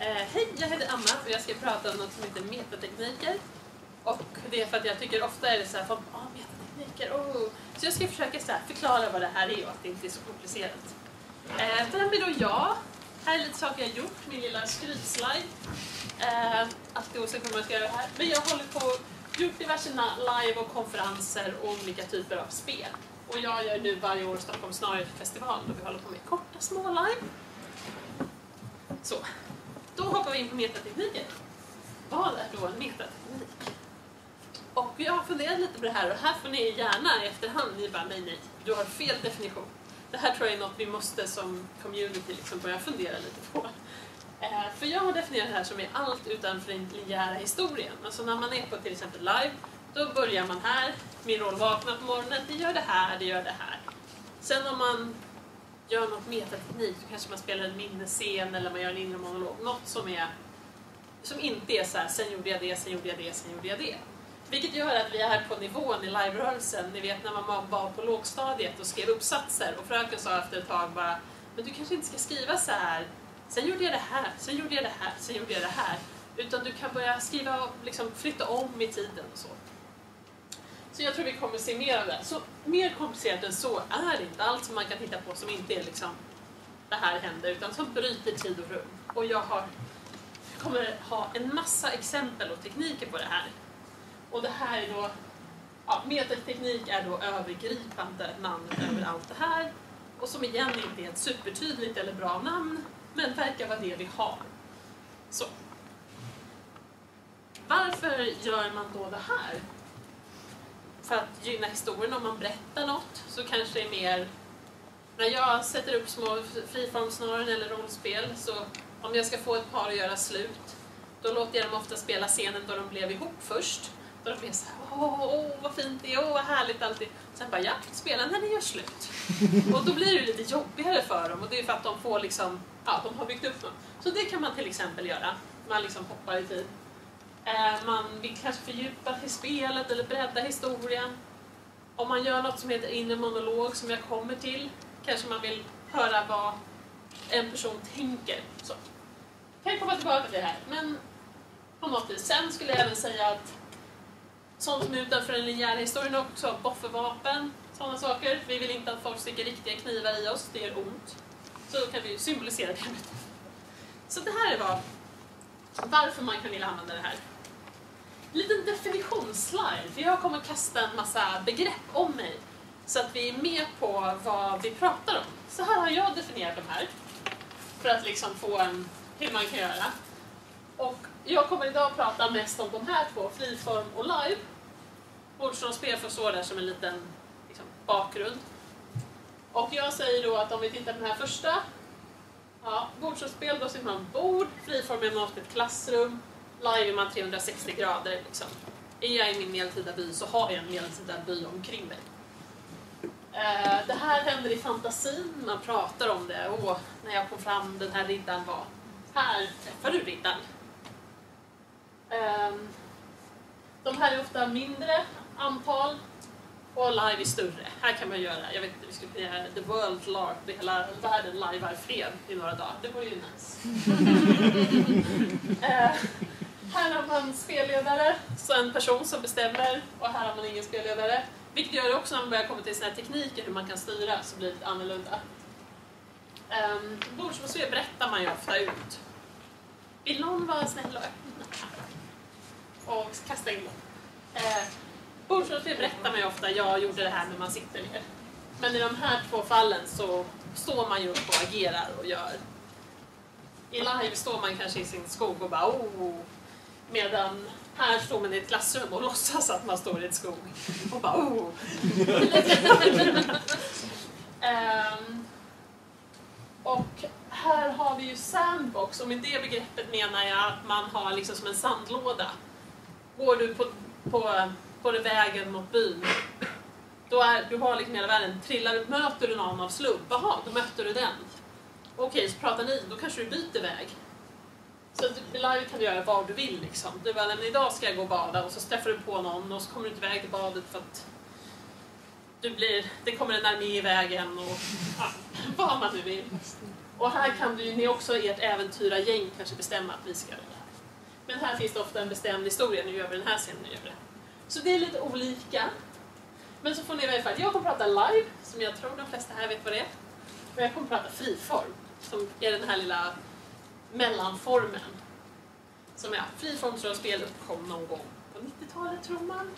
Eh, hej, jag heter Anna och jag ska prata om något som heter metatekniker. Och det är för att jag tycker ofta är det så här, folk, ah, metatekniker, oh. Så jag ska försöka så här, förklara vad det här är och att det inte är så komplicerat. Eh, vem är då jag? Här är lite saker jag har gjort, min lilla skrytslide. Eh, alltid osäker på vad jag ska göra här. Men jag håller på gjort diverse live och konferenser och olika typer av spel. Och jag gör nu varje år Stockholm Snarare festival då vi håller på med korta små live. Så, då hoppar vi in på metatekniken. Vad är då en metateknik? Och jag har funderat lite på det här och här får ni gärna i efterhand, ni bara nej, nej, du har fel definition. Det här tror jag är något vi måste som community liksom börja fundera lite på. Eh, för jag har definierat det här som är allt utanför den linjära historien. Alltså när man är på till exempel live, då börjar man här, min roll vaknar på morgonen, det gör det här, det gör det här. Sen om man gör något metateknik, då kanske man spelar en minnesscen eller man gör en inre monolog. Något som, är, som inte är så här, sen gjorde jag det, sen gjorde jag det, sen gjorde jag det. Vilket gör att vi är på nivån i live-rörelsen, ni vet när man var på lågstadiet och skrev uppsatser och fröken sa efter ett tag bara men du kanske inte ska skriva så här sen gjorde jag det här, sen gjorde jag det här, sen gjorde jag det här. Utan du kan börja skriva och liksom flytta om i tiden och så. Så jag tror vi kommer se mer av det. Så mer komplicerat än så är det inte. Allt som man kan titta på som inte är liksom det här händer, utan som bryter tid och rum. Och jag har, kommer ha en massa exempel och tekniker på det här. Och det här är då, ja, metateknik är då övergripande namn över allt det här. Och som igen inte är ett supertydligt eller bra namn, men verkar vara det vi har. Så. Varför gör man då det här? För att gynna historien, om man berättar något så kanske det är mer... När jag sätter upp små friformsnaren eller rollspel så om jag ska få ett par att göra slut då låter jag dem ofta spela scenen då de blev ihop först. Då de blev såhär, åh, åh vad fint det är, åh vad härligt alltid. Sen bara, ja, spela när ni gör slut. Och då blir det lite jobbigare för dem och det är för att de får liksom ja, de har byggt upp något. Så det kan man till exempel göra. Man liksom hoppar i tid. Eh, man vill kanske fördjupa i spelet eller bredda historien. Om man gör något som heter inre monolog som jag kommer till, kanske man vill höra vad en person tänker. Så. Kan komma tillbaka till det här, men på något vis. Sen skulle jag även säga att sånt som är utanför den linjära historien också, boffervapen, sådana saker. Vi vill inte att folk sticker riktiga knivar i oss, det gör ont. Så då kan vi symbolisera det Så det här är vad, varför man kan vilja använda det här. Liten definitionsslide, för jag kommer kasta en massa begrepp om mig så att vi är med på vad vi pratar om. Så här har jag definierat de här för att liksom få en, hur man kan göra. Och jag kommer idag prata mest om de här två, friform och live. Bordsrollspel får stå där som en liten liksom, bakgrund. Och jag säger då att om vi tittar på den här första, ja, bordsrollspel, då ser man bord, friform är man ett klassrum, live är man 360 grader. Liksom. Är jag i min medeltida by så har jag en medeltida by omkring mig. Eh, det här händer i fantasin, man pratar om det. Åh, när jag kom fram, den här riddaren var... Här träffar du riddaren. Ehm, de här är ofta mindre antal, och live är större. Här kan man göra, jag vet inte, vi skulle kunna göra The World LARP, hela världen livear fred i några dagar. Det vore ju nice. Eh, här har man spelledare, så en person som bestämmer, och här har man ingen spelledare. Vilket gör det också när man börjar komma till såna här tekniker, hur man kan styra, så blir det lite annorlunda. Ehm, um, Bordsrollspel berättar man ju ofta ut. Vill någon vara snäll och öppna? Och kasta in dem. Ehm, uh, Bordsrollspel berättar man ju ofta, jag gjorde det här när man sitter ner. Men i de här två fallen så står man ju upp och agerar och gör. I live står man kanske i sin skog och bara oh. Medan här står man i ett klassrum och låtsas att man står i ett skog och bara oh. um, och här har vi ju sandbox och med det begreppet menar jag att man har liksom som en sandlåda. Går du på, på på vägen mot byn. Då är, du har liksom hela världen. Trillar, möter du någon av slump, jaha, då möter du den. Okej, så pratar ni, då kanske du byter väg. Så live kan du göra vad du vill liksom. Du bara, men idag ska jag gå och bada och så träffar du på någon och så kommer du inte iväg till badet för att du blir, det kommer en armé i vägen och ja, vad man nu vill. Och här kan du ni också i ert äventyrargäng kanske bestämma att vi ska göra det här. Men här finns det ofta en bestämd historia, nu gör vi den här scenen, nu gör vi det. Så det är lite olika. Men så får ni i alla fall, jag kommer prata live, som jag tror de flesta här vet vad det är. Och jag kommer prata friform, som är den här lilla mellanformen. Som är friformsrollspel uppkom någon gång på 90-talet tror man.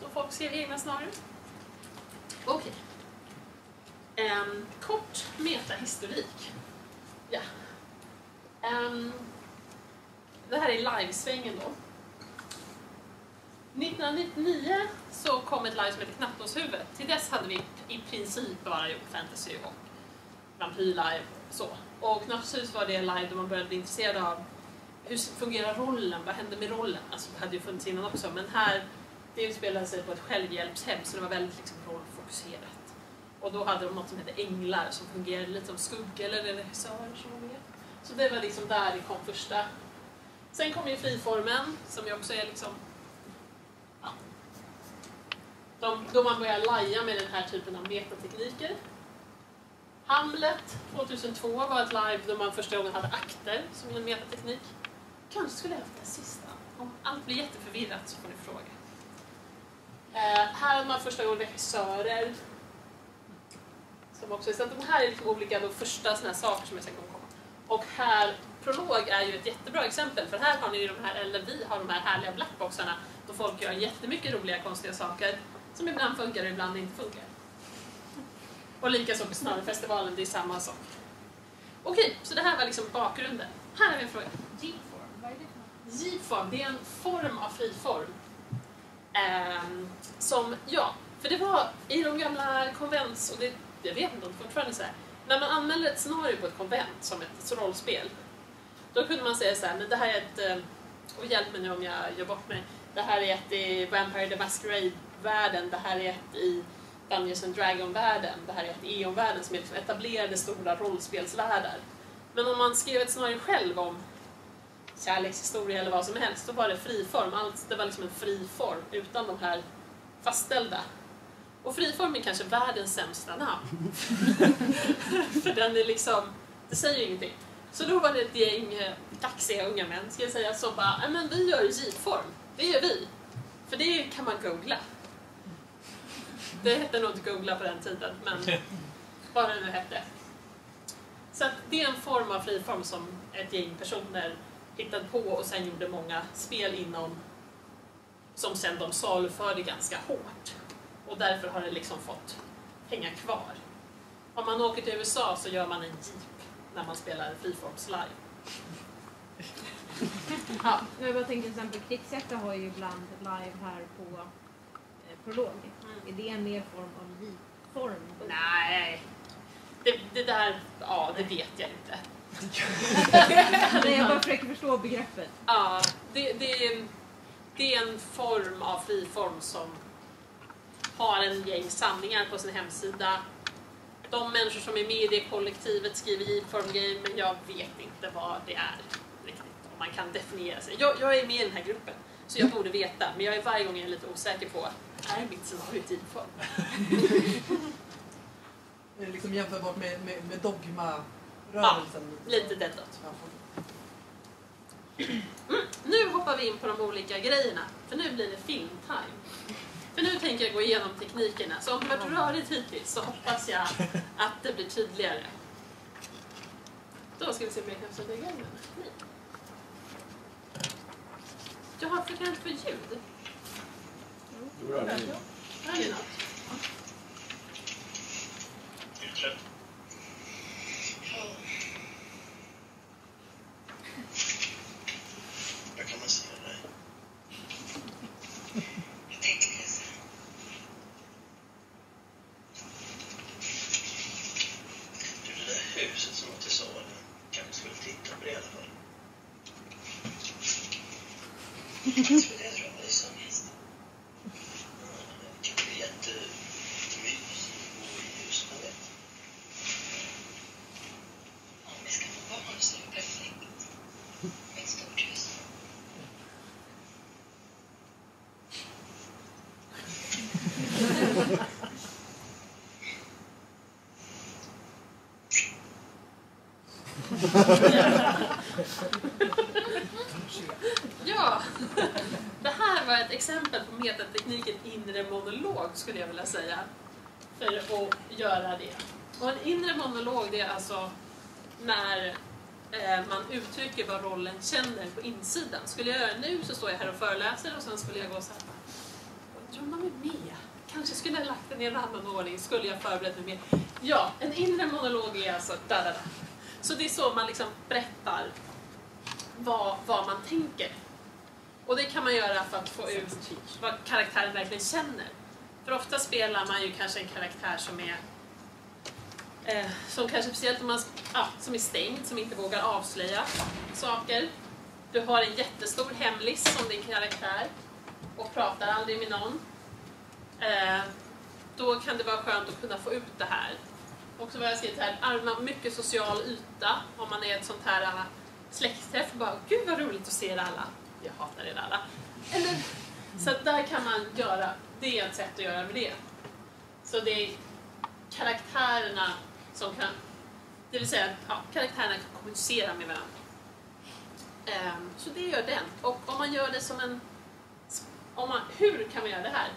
Då folk skrev egna scenarion. Okej. En kort metahistorik. Ja. Um, det här är livesvängen då. 1999 så kom ett live som heter Knappnålshuvudet. Till dess hade vi i princip bara gjort fantasy och vampyr-live så. Och Knappnålshuvudet var det live då man började bli intresserad av hur fungerar rollen, vad händer med rollen? Alltså det hade ju funnits innan också, men här det utspelade sig på ett självhjälpshem så det var väldigt liksom rollfokuserat. Och då hade de något som hette Änglar som fungerade lite som Skugga eller regissörer som var med. Så det var liksom där det kom första. Sen kom ju friformen som ju också är liksom ja, de, då man börjar laja med den här typen av metatekniker. Hamlet 2002 var ett live då man första gången hade akter som en metateknik. Kanske skulle jag haft det sista. Om allt blir jätteförvirrat så får ni fråga. Eh, här har man första gången regissörer. Som också är, så de här är lite olika då första såna här saker som jag sen kommer komma. Och här, prolog är ju ett jättebra exempel för här har ni ju de här, eller vi har de här härliga blackboxarna då folk gör jättemycket roliga konstiga saker som ibland funkar och ibland inte funkar. Och likaså på Snarrefestivalen, det är samma sak. Okej, så det här var liksom bakgrunden. Här har vi en fråga. G-form, vad är det för något? J-form, det är en form av friform. Ehm, som, ja, för det var i de gamla konvents, och det, jag vet inte om det fortfarande är så här, när man anmälde ett scenario på ett konvent som ett rollspel, då kunde man säga så här, men det här är ett, eh, och hjälp mig nu om jag gör bort mig, det här är ett i Vampire the Masquerade-världen, det här är ett i Dungeons and Dragon-världen, det här är ett Eon-världen som är liksom etablerade stora rollspelsvärldar. Men om man skrev ett scenario själv om kärlekshistoria eller vad som helst, då var det friform. Allt, det var liksom en fri form utan de här fastställda. Och friform är kanske världens sämsta namn. För den är liksom, det säger ingenting. Så då var det ett gäng eh, kaxiga unga män, ska jag säga, som bara, men vi gör J-form. Det gör vi. För det kan man googla. Det hette nog inte googla på den tiden, men vad det nu hette. Så att det är en form av friform som ett gäng personer hittade på och sen gjorde många spel inom som sen de saluförde ganska hårt. Och därför har det liksom fått hänga kvar. Om man åker till USA så gör man en jeep när man spelar friforms live. Ja, Jag bara tänker till exempel Krigshjärta har ju ibland live här på prolog. Mm. Är det en mer form av J-form? nej. Det, det där, ja det vet jag inte. Nej, jag bara försöker förstå begreppet. Ja, det, det, är, det är en form av friform som har en gäng sanningar på sin hemsida. De människor som är med i det kollektivet skriver J-form game, men jag vet inte vad det är riktigt. Om man kan definiera sig. Jag, jag är med i den här gruppen, så jag borde veta, men jag är varje gång lite osäker på, är mitt scenario ett J-form? Är det liksom jämförbart med, med, med dogma-rörelsen? Lite deadot. Ja. Mm, nu hoppar vi in på de olika grejerna, för nu blir det filmtime. För nu tänker jag gå igenom teknikerna, så om det varit rörigt hittills så hoppas jag att det blir tydligare. Då ska vi se om jag kan sätta igång den. Nej. Jag har frekvent för ljud. Jo, det är det. Hör ni något? Utsläpp. Vad kan man säga där? Jag tänkte läsa. Du, det där huset som var till salu. Kanske skulle titta på det i alla fall. Vad skulle det tror jag visa? Ja, Det kan bli jättemysigt att bo i hus, man vet. Om vi ska få barn så är det perfekt. Med ett stort hus. Ja, det här var ett exempel på metatekniken inre monolog skulle jag vilja säga. För att göra det. Och en inre monolog det är alltså när eh, man uttrycker vad rollen känner på insidan. Skulle jag göra det nu så står jag här och föreläser och sen skulle jag gå så här. Undrar om man är med? Kanske skulle jag lagt den i en annan ordning. Skulle jag förberett mig mer? Ja, en inre monolog är alltså da, da, da. Så det är så man liksom berättar vad, vad man tänker. Och det kan man göra för att få ut vad karaktären verkligen känner. För ofta spelar man ju kanske en karaktär som är eh, som kanske speciellt om man ja, som är stängd, som inte vågar avslöja saker. Du har en jättestor hemlis som din karaktär och pratar aldrig med någon. Eh, då kan det vara skönt att kunna få ut det här. Och så vad jag skrivit här, man mycket social yta om man är ett sånt här släktträff och bara Gud vad roligt att se er alla. Jag hatar er alla. Eller, så att där kan man göra, det är ett sätt att göra med det. Så det är karaktärerna som kan, det vill säga ja, karaktärerna kan kommunicera med varandra. Um, så det gör den. Och om man gör det som en, om man, hur kan man göra det här?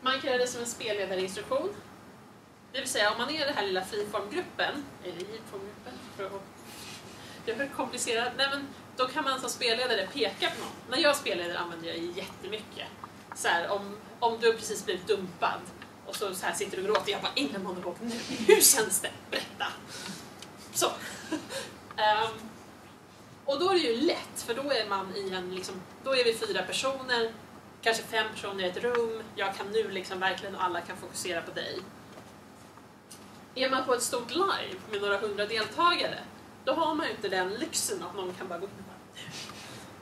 Man kan göra det som en spelledarinstruktion. Det vill säga om man är i den här lilla friformgruppen, eller friformgruppen, för att det är för komplicerat. Nej, men då kan man som spelledare peka på någon. När jag spelleder använder jag jättemycket. Så här, om, om du precis blivit dumpad och så, så här sitter du och gråter. Jag bara, ingen monolog nu. Hur känns det? Berätta. Så. um, och då är det ju lätt, för då är man i en, liksom, då är vi fyra personer, kanske fem personer i ett rum. Jag kan nu liksom verkligen, och alla kan fokusera på dig. Är man på ett stort live med några hundra deltagare, då har man ju inte den lyxen att någon kan bara gå in och bara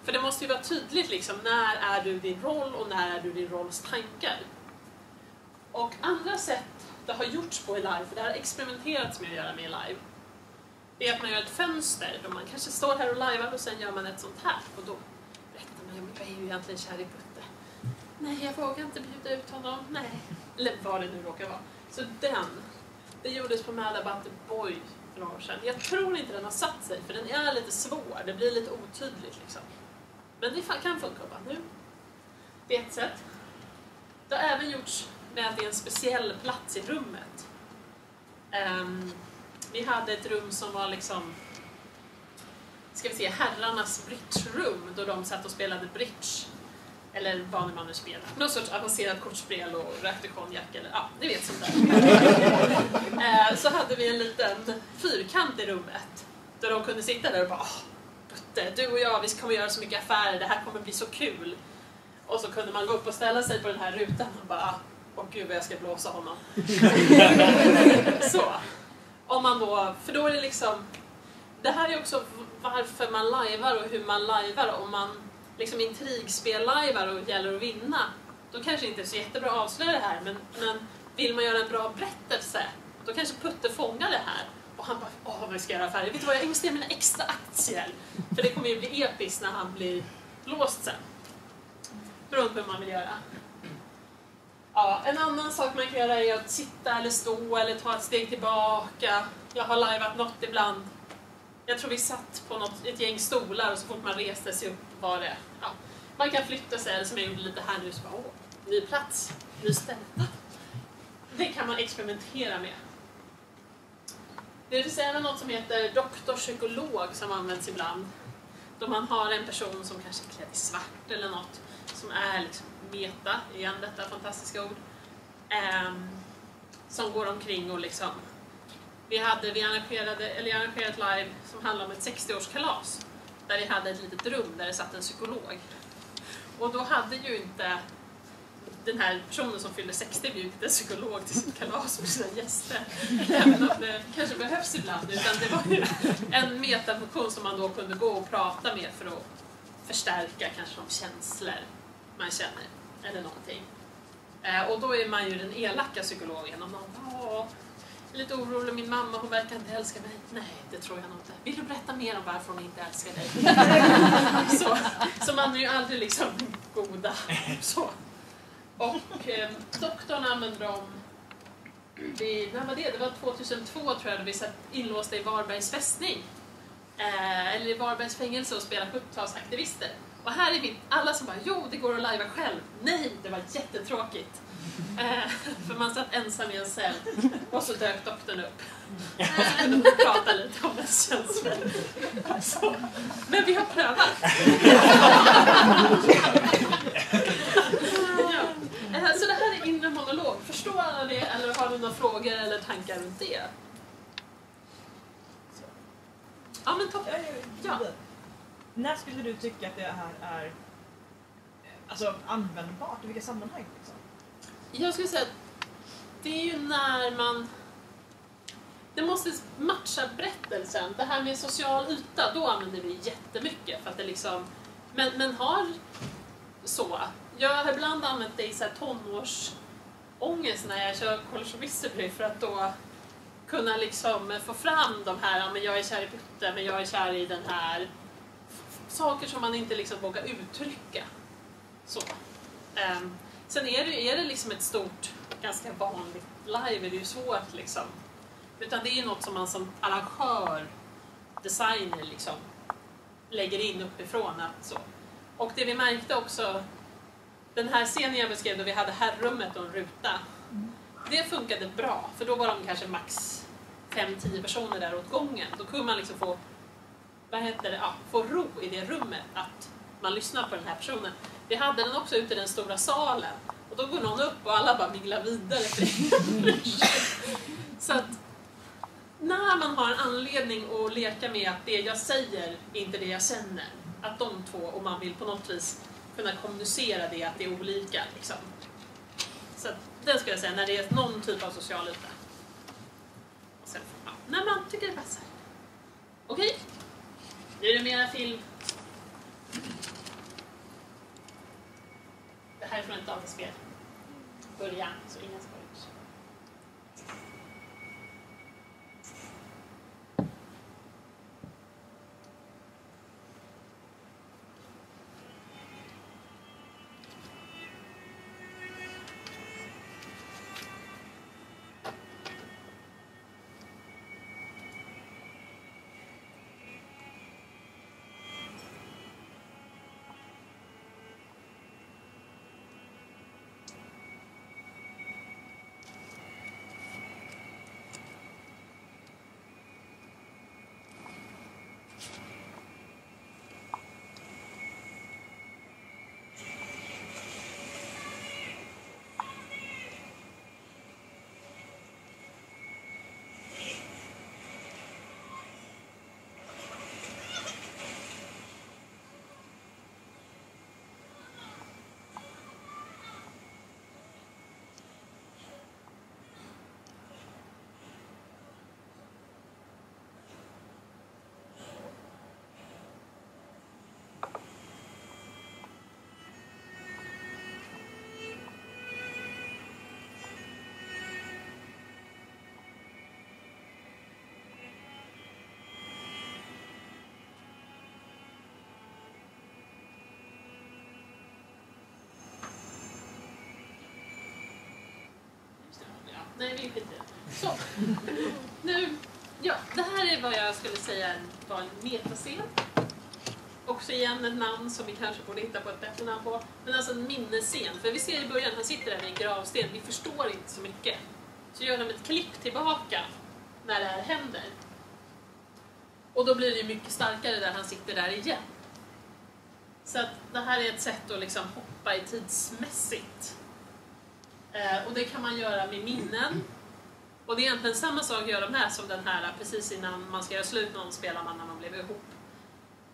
För det måste ju vara tydligt liksom, när är du din roll och när är du din rolls tankar. Och andra sätt det har gjorts på i live, för det har experimenterats med att göra med i live, det är att man gör ett fönster då man kanske står här och lajvar och sen gör man ett sånt här och då berättar man, jag är ju egentligen kär i Putte. Nej, jag vågar inte bjuda ut honom. Nej. Eller vad det nu råkar vara. Så den, det gjordes på Mälarbatte Boy för några år sedan. Jag tror inte den har satt sig, för den är lite svår. Det blir lite otydligt liksom. Men det kan funka bara nu. Det är ett sätt. Det har även gjorts med att det är en speciell plats i rummet. Um, vi hade ett rum som var liksom ska vi se, herrarnas bridge-rum då de satt och spelade bridge. Eller vad man nu spelar. Någon sorts avancerat kortspel och rökte konjak eller ja, ni vet sånt där. eh, så hade vi en liten fyrkant i rummet där de kunde sitta där och bara Åh, Butte, du och jag, vi kommer göra så mycket affärer, det här kommer bli så kul. Och så kunde man gå upp och ställa sig på den här rutan och bara Åh gud vad jag ska blåsa honom. så. Om man då, för då är det liksom Det här är också varför man lajvar och hur man lajvar. Om man liksom intrigspel-lajvar och gäller att vinna, då kanske det inte är så jättebra att avslöja det här, men, men vill man göra en bra berättelse, då kanske Putte fångar det här. Och han bara, åh vad ska jag göra affärer? Vet du vad, jag investerar mina extra aktier. För det kommer ju bli episkt när han blir låst sen. Beroende på hur man vill göra. Ja, en annan sak man kan göra är att sitta eller stå eller ta ett steg tillbaka. Jag har lajvat något ibland. Jag tror vi satt på något, ett gäng stolar och så fort man reste sig upp var det... Ja, man kan flytta sig, eller som jag gjorde lite här nu, så bara, åh, ny plats, ny ställe. Det kan man experimentera med. Det finns även något som heter doktorpsykolog som används ibland. Då man har en person som kanske är klädd i svart eller något, som är liksom meta, igen detta fantastiska ord, um, som går omkring och liksom vi, hade, vi arrangerade, eller jag arrangerade ett live som handlade om ett 60-årskalas där vi hade ett litet rum där det satt en psykolog. Och då hade ju inte den här personen som fyllde 60 bjudit en psykolog till sitt kalas med sina gäster. Även om det kanske behövs ibland. Utan det var ju en metafunktion som man då kunde gå och prata med för att förstärka kanske de känslor man känner. Eller någonting. Eh, och då är man ju den elaka psykologen. Och man, är lite orolig, min mamma hon verkar inte älska mig. Nej, det tror jag nog inte. Vill du berätta mer om varför hon inte älskar dig? så, så man är ju aldrig liksom goda. Så. Och eh, doktorn använde dem vi, när var det? Det var 2002 tror jag, då vi satt inlåsta i Varbergs fästning. eh, eller i Varbergs fängelse och spela 70-talsaktivister. Och här är vi alla som bara, jo det går att lajva själv. Nej, det var jättetråkigt. Eh, för man satt ensam i en cell och så dök doktorn upp. Och kunde man prata lite om ens känslor. Så. Men vi har prövat. ja. Eh, Så det här är inre monolog. Förstår alla det eller har du några frågor eller tankar runt det? Ja men toppen. Ja. När skulle du tycka att det här är eh, alltså, användbart? I vilka sammanhang? Liksom? Jag skulle säga att det är ju när man... Det måste matcha berättelsen. Det här med social yta, då använder vi jättemycket. För att det liksom, men, men har så. Jag har ibland använt det i så här tonårsångest när jag kör College of för att då kunna liksom få fram de här, ja, men jag är kär i Putte, men jag är kär i den här. Saker som man inte liksom vågar uttrycka. Så. Um, Sen är det, är det liksom ett stort, ganska vanligt live är det ju svårt liksom. Utan det är ju något som man som arrangör, designer liksom lägger in uppifrån. Att så. Och det vi märkte också, den här scenen jag beskrev då vi hade herrummet och en ruta. Det funkade bra, för då var de kanske max 5-10 personer där åt gången. Då kunde man liksom få, vad heter det, ja, få ro i det rummet att man lyssnar på den här personen. Vi hade den också ute i den stora salen och då går någon upp och alla bara minglar vidare. Så att när man har en anledning att leka med att det jag säger är inte det jag känner, att de två, och man vill på något vis kunna kommunicera det, att det är olika. Liksom. Så att, den skulle jag säga, när det är någon typ av social yta. Och sen, ja, när man tycker det passar. Okej, nu är det mera film. Det här är från ett dataspel. Början, så inga spoilers. Nej, vi skiter i det. Så. Nu, ja, det här är vad jag skulle säga var en metascen. Också igen ett namn som vi kanske borde hitta på ett bättre namn på. Men alltså en minnesscen. För vi ser i början, han sitter där vid en gravsten. Vi förstår inte så mycket. Så gör de ett klipp tillbaka när det här händer. Och då blir det ju mycket starkare där han sitter där igen. Så att det här är ett sätt att liksom hoppa i tidsmässigt. Eh, och det kan man göra med minnen. Och det är egentligen samma sak att göra med som den här precis innan man ska göra slut någon spelar man när man blev ihop.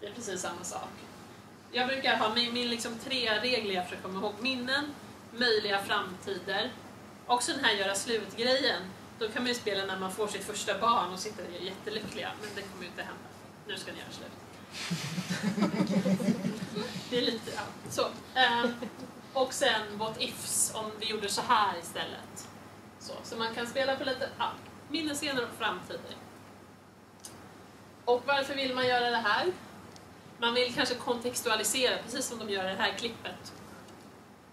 Det är precis samma sak. Jag brukar ha min, min liksom tre regler jag försöker komma ihåg. Minnen, möjliga framtider och så den här göra slut-grejen. Då kan man ju spela när man får sitt första barn och sitter där jättelyckliga. Men det kommer ju inte hända. Nu ska ni göra slut. Det är lite, ja. Så och sen what ifs, om vi gjorde så här istället. Så, så man kan spela på lite ja, minnesscener och framtider. Och varför vill man göra det här? Man vill kanske kontextualisera, precis som de gör i det här klippet.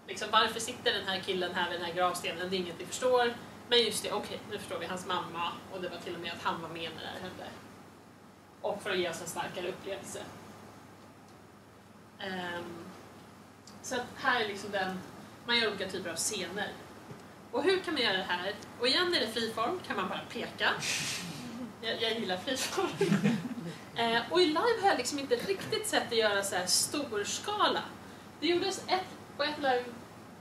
Liksom, varför sitter den här killen här vid den här gravstenen? Det är inget vi förstår. Men just det, okej, nu förstår vi hans mamma och det var till och med att han var med när det här hände. och för att ge oss en starkare upplevelse. Um, så här är liksom den, man gör olika typer av scener. Och hur kan man göra det här? Och igen är det friform, kan man bara peka. Jag, jag gillar friform. eh, och i live har jag liksom inte riktigt sett det göra så här storskala. Det gjordes ett, på ett live,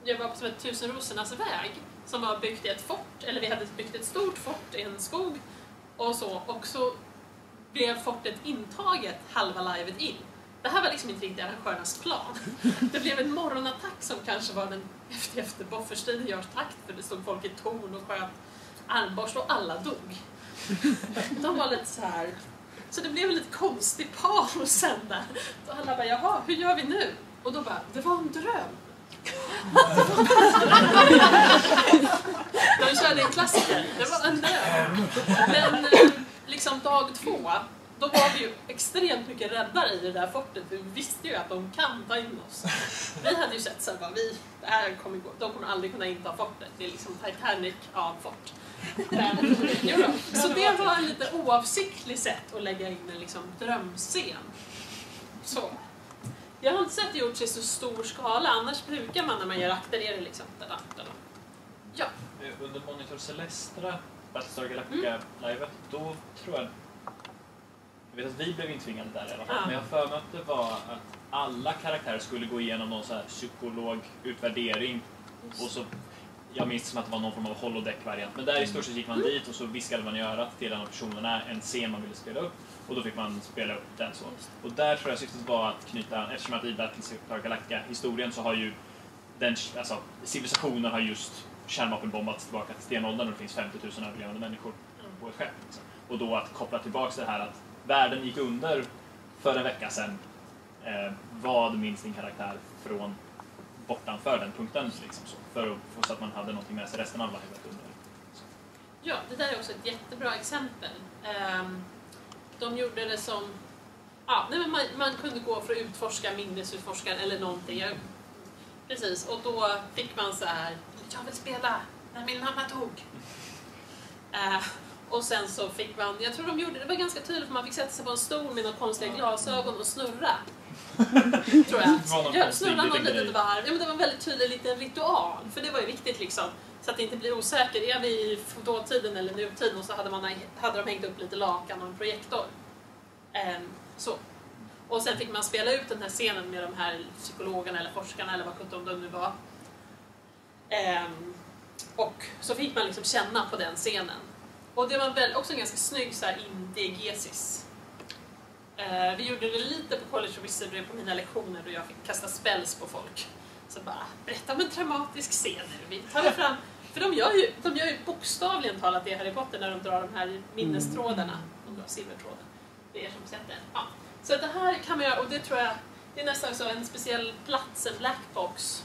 jag var på som ett Tusenrosornas väg, som var byggt i ett fort, eller vi hade byggt ett stort fort i en skog och så, och så blev fortet intaget halva livet in. Det här var liksom inte riktigt arrangörernas plan. Det blev en morgonattack som kanske var den efter, efter Bofferstriden görs takt för det stod folk i torn och sköt armborst och alla dog. De var lite så här. Så det blev en lite konstig paus sen där. Då alla bara, jaha, hur gör vi nu? Och då bara, det var en dröm. De körde en klassiker, det var en dröm. Men eh, liksom dag två, då var vi ju extremt mycket räddare i det där fortet för vi visste ju att de kan ta in oss. Vi hade ju sett såhär, vi, det här kommer gå, de kommer aldrig kunna inta fortet. Det är liksom Titanic av fort. Men, jo då. Så det var en lite oavsiktlig sätt att lägga in en liksom drömscen. Så. Jag har inte sett det gjorts i så stor skala, annars brukar man när man gör akter, är det liksom da, da, da. Ja. Eh, Under Monitor Celestra, Battlestar Galactica-livet, då tror jag... Jag vet att vi blev intvingade där i alla fall, Ja. men jag för mig att det var att alla karaktärer skulle gå igenom någon så här psykologutvärdering och så jag minns som att det var någon form av holodeck-variant. Men där i stort sett gick man dit och så viskade man i örat till en av personerna en scen man ville spela upp och då fick man spela upp den så. Och där tror jag syftet var att knyta, eftersom att i Battlestar Galactica-historien så har ju den, alltså civilisationen har just kärnvapenbombats tillbaka till stenåldern och det finns 50 000 överlevande människor på ett skepp. Liksom. Och då att koppla tillbaka det här att världen gick under för en vecka sedan. Eh, vad minns din karaktär från bortanför den punkten? Liksom så, för att så att man hade någonting med sig resten av livet under. Ja, det där är också ett jättebra exempel. Ehm, de gjorde det som... Ja, nej, men man, man kunde gå för att utforska minnesutforskaren eller någonting. Jag, precis, och då fick man så här, jag vill spela när min mamma dog. Eh, och sen så fick man, jag tror de gjorde, det var ganska tydligt för man fick sätta sig på en stol med några konstiga glasögon och snurra. tror jag. Det var någon Ja, konstig snurra någon liten litet varv. Ja, men det var en väldigt tydlig liten ritual, för det var ju viktigt liksom. Så att det inte blir osäker. Är vi i dåtiden eller nutiden? Och så hade, man, hade de hängt upp lite lakan och en projektor. Ehm, så. Och sen fick man spela ut den här scenen med de här psykologerna eller forskarna eller vad sjutton de nu var. Ehm, och så fick man liksom känna på den scenen. Och det var väl också en ganska snygg så här indiegesis. Eh, vi gjorde det lite på College of Wizardry på mina lektioner då jag fick kasta spells på folk. Så bara, berätta om en traumatisk scen nu. Vi tar fram. För de gör, ju, de gör ju bokstavligen talat det i Harry Potter när de drar de här minnestrådarna. De drar silvertråden. Det är er som sett det. Ja. Så det här kan man göra, och det tror jag, det är nästan så en speciell plats, en blackbox.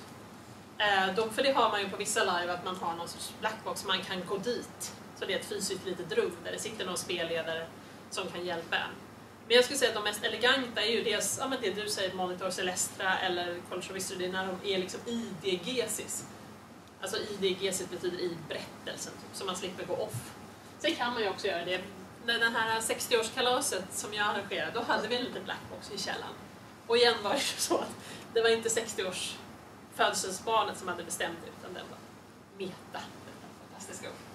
Eh, de, för det har man ju på vissa live, att man har någon sorts blackbox, man kan gå dit. Så det är ett fysiskt litet rum där det sitter någon spelledare som kan hjälpa en. Men jag skulle säga att de mest eleganta är ju dels ja, men det du säger, Monitor Celestra eller College det är när de är liksom i diegesis. Alltså i diegesis betyder i berättelsen, typ, så man slipper gå off. Sen kan man ju också göra det. När den här 60-årskalaset som jag arrangerade, då hade vi en liten blackbox i källaren. Och igen var det ju så att det var inte 60-års födelsedagsbarnet som hade bestämt det, utan den var Meta, den fantastiska ord.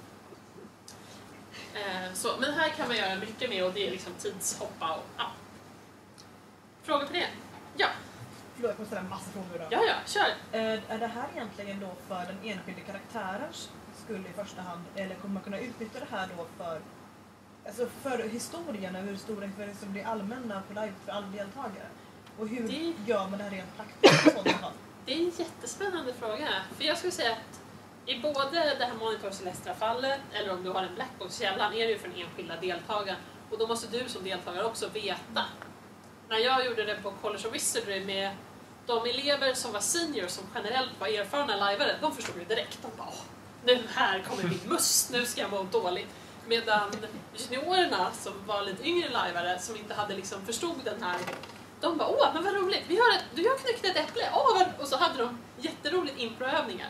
Eh, så, men här kan man göra mycket med och det är liksom tidshoppa och ja. Frågor på det? Ja, Förlåt, jag kommer ställa en massa frågor då. ja, ja, kör! Eh, är det här egentligen då för den enskilde karaktärens skull i första hand eller kommer man kunna utnyttja det här då för Alltså för historien hur stora för det ska bli allmänna på live för alla deltagare? Och hur Det- gör man det här rent praktiskt i sådana fall? Det är en jättespännande fråga. För jag skulle säga att i både det här Monitor Celestra-fallet eller om du har en blackbox i källaren är det ju för den enskilda deltagaren. Och då måste du som deltagare också veta. När jag gjorde det på College of Wizardry med de elever som var seniors som generellt var erfarna lajvare, de förstod ju direkt. De bara "Åh, nu här kommer min must, nu ska jag må dåligt. Medan juniorerna som var lite yngre lajvare som inte hade liksom förstod den här de bara åh men vad roligt, vi har ett, du har knyckt ett äpple, åh och så hade de jätteroligt improövningar.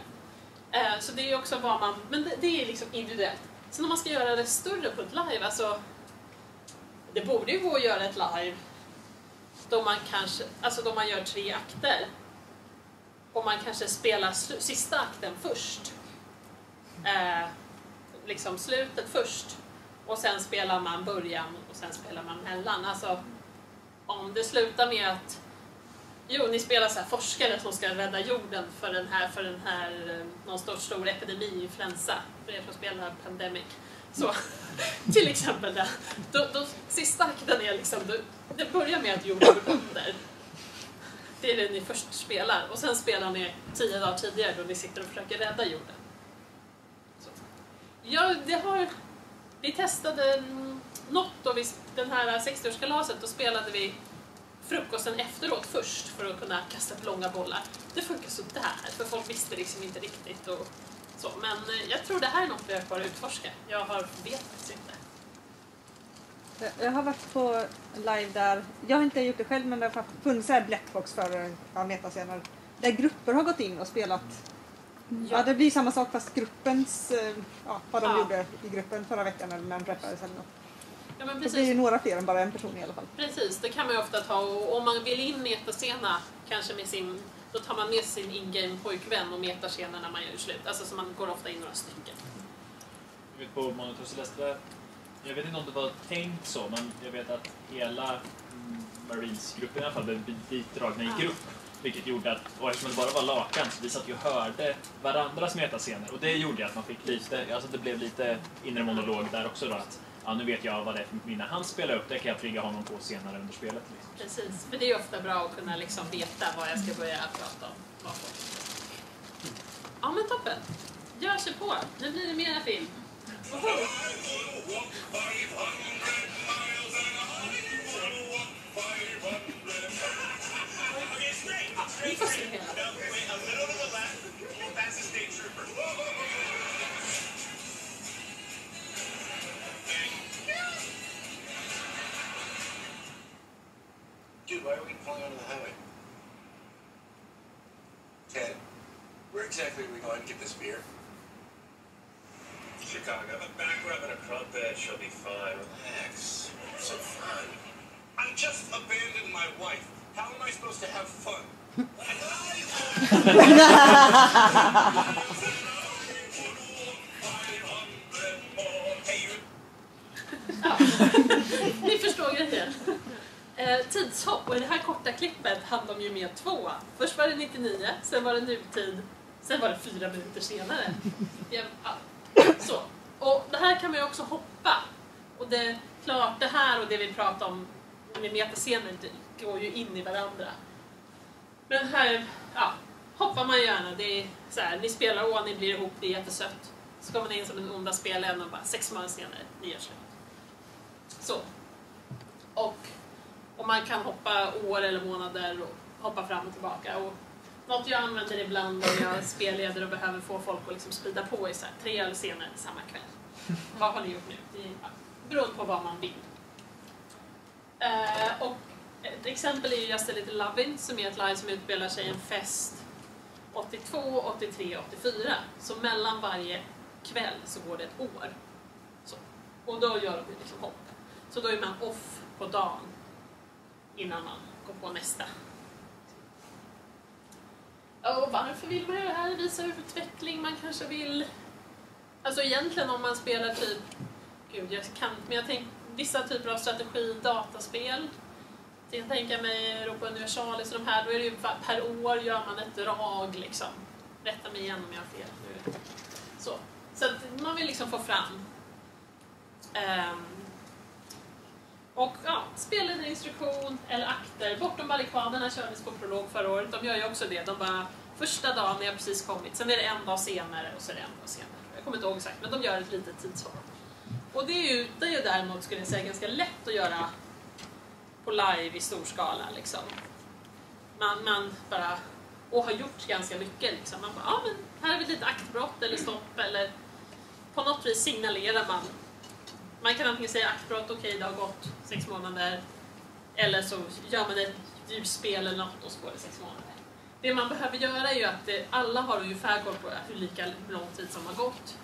Eh, så det är också vad man, men det, det är liksom individuellt. Sen om man ska göra det större på ett live, alltså det borde ju gå att göra ett live då man kanske, alltså då man gör tre akter. Och man kanske spelar sista akten först. Eh, liksom slutet först. Och sen spelar man början och sen spelar man mellan. Alltså, om det slutar med att Jo, ni spelar så här forskare som ska rädda jorden för den här, för den här eh, någon stor, stor epidemi, influensa, för er som spelar Pandemic. Så, till exempel det. Då, då, sista akten är liksom, då, det börjar med att jorden går under. Det är det ni först spelar. Och sen spelar ni tio dagar tidigare då ni sitter och försöker rädda jorden. Så. Ja, det har... Vi testade något då, vi, den här 60-årskalaset, då spelade vi frukosten efteråt först för att kunna kasta på långa bollar. Det funkar sådär, för folk visste liksom inte riktigt och så. Men eh, jag tror det här är något vi har kvar att utforska. Jag har, vet faktiskt inte. Jag har varit på live där, jag har inte gjort det själv men det har funnits här blackbox för ja, metascener. Där grupper har gått in och spelat. Ja, det blir samma sak fast gruppens, eh, ja, vad de Ja. gjorde i gruppen förra veckan eller när de träffades eller något. Ja, men Det precis. blir ju några fler än bara en person i alla fall. Precis, det kan man ju ofta ta och om man vill in metascena kanske med sin då tar man med sin in-game pojkvän och metar scener när man gör slut. Alltså så man går ofta in några stycken. Jag vet på Monitor Celeste, jag vet inte om det var tänkt så, men jag vet att hela mm, Marines-gruppen i alla fall blev ditdragna i Ja. grupp. Vilket gjorde att, och eftersom det bara var lakan, så vi satt ju och hörde varandras metascener. Och det gjorde att man fick lite, alltså det blev lite inre monolog där också då. Att, ja, nu vet jag vad det är för minne han spelar upp, det kan jag trigga honom på senare under spelet. Liksom. Precis, för det är ofta bra att kunna liksom veta vad jag ska börja prata om. Ja men toppen! Gör sig på, nu blir det mera film. Woho! Vi får se hela. Pulling onto the highway? Ted, where exactly are we going to get this beer? Chicago. I'm a back rub and a crump bed. She'll be fine. Relax. So fun. I just abandoned my wife. How am I supposed to have fun? hey, you Ja. Ni förstår grejen. Eh, tidshopp, och i det här korta klippet hann de ju med två. Först var det 99, sen var det nutid, sen var det fyra minuter senare. Ja. Så. Och det här kan man ju också hoppa. Och det är klart, det här och det vi pratar om med metascener går ju in i varandra. Men här ja, hoppar man gärna. Det är så här, ni spelar åh, ni blir ihop, det är jättesött. Så kommer ni in som den onda spelaren och bara sex månader senare, ni gör slut. Så. Och, och man kan hoppa år eller månader och hoppa fram och tillbaka. Och något jag använder ibland om jag spelleder och behöver få folk att liksom sprida på så här, tre öl senare samma kväll. Vad har ni gjort nu? Det beroende på vad man vill. Eh, och ett exempel är ju Just a little lovin' som är ett live som utspelar sig i en fest 82, 83, 84. Så mellan varje kväll så går det ett år. Så. Och då gör de liksom hopp. Så då är man off på dagen innan man går på nästa. Och varför vill man göra det här? Visa utveckling, man kanske vill... Alltså egentligen om man spelar typ... Gud, jag kan men jag tänker vissa typer av strategi, dataspel. Jag tänker mig Europa Universalis och de här, då är det ju per år gör man ett drag liksom. Rätta mig igen om jag har fel. nu. Så, så att man vill liksom få fram um, och ja, spelinstruktion eller akter. Bortom barrikaderna kördes på prolog förra året. De gör ju också det. De bara, första dagen när jag precis kommit, sen är det en dag senare och så är det en dag senare. Jag kommer inte ihåg exakt, men de gör ett litet tidsval. Och det är ju, det är ju däremot, skulle jag säga, ganska lätt att göra på live i stor skala. Liksom. Man, man bara, och har gjort ganska mycket. Liksom. Man bara, ja men här är vi lite aktbrott eller stopp eller på något vis signalerar man man kan antingen säga aktbrott, okej det har gått sex månader. Eller så gör man ett ljusspel eller något och så går det sex månader. Det man behöver göra är ju att eh, alla har ungefär koll på hur lika lång tid som har gått.